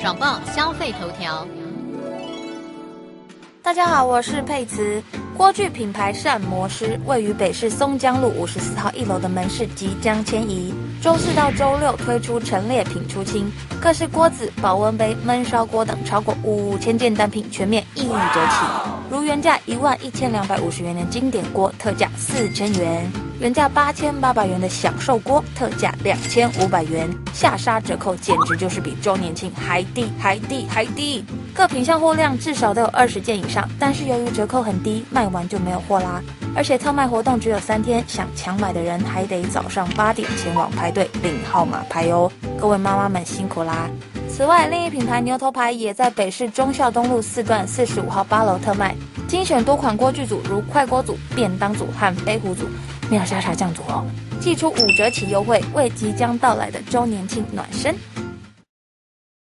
爽报消费头条。大家好，我是佩慈。锅具品牌膳魔师位于北市松江路五十四号一楼的门市即将迁移，周四到周六推出陈列品出清，各式锅子、保温杯、焖烧锅等超过五千件单品全面一语折起，如原价一万一千两百五十元的经典锅，特价四千元；原价八千八百元的享受锅，特价两千五百元，下杀折扣简直就是比周年庆还低还低还低。各品项货量至少都有二十件以上，但是由于折扣很低，卖完就没有货啦。而且特卖活动只有三天，想抢买的人还得早上八点前往排队领号码牌哦。各位妈妈们辛苦啦！此外，另一品牌牛头牌也在北市忠孝东路四段四十五号八楼特卖，精选多款锅具组，如快锅组、便当组和飞壶组，没有沙茶酱组哦。寄出五折起优惠，为即将到来的周年庆暖身。